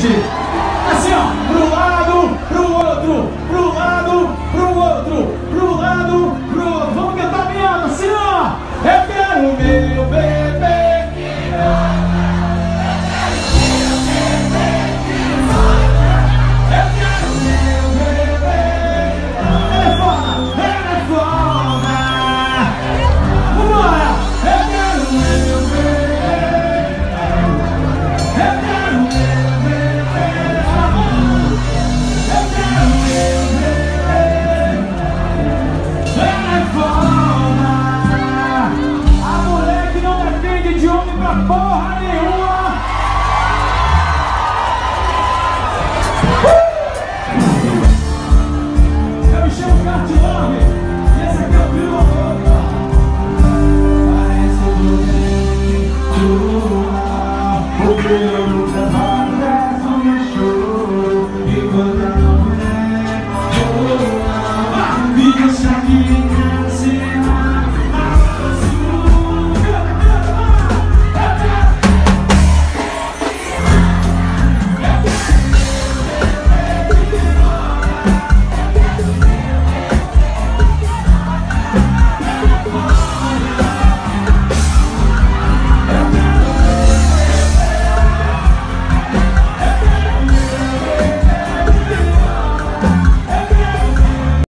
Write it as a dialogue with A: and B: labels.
A: seguinte. Assim, ó. Pro lado, pro outro. Pro lado, pro outro. Pro lado, pro outro. Vamos cantar miado, assim, ó. Eu quero meu bebê. Thank you.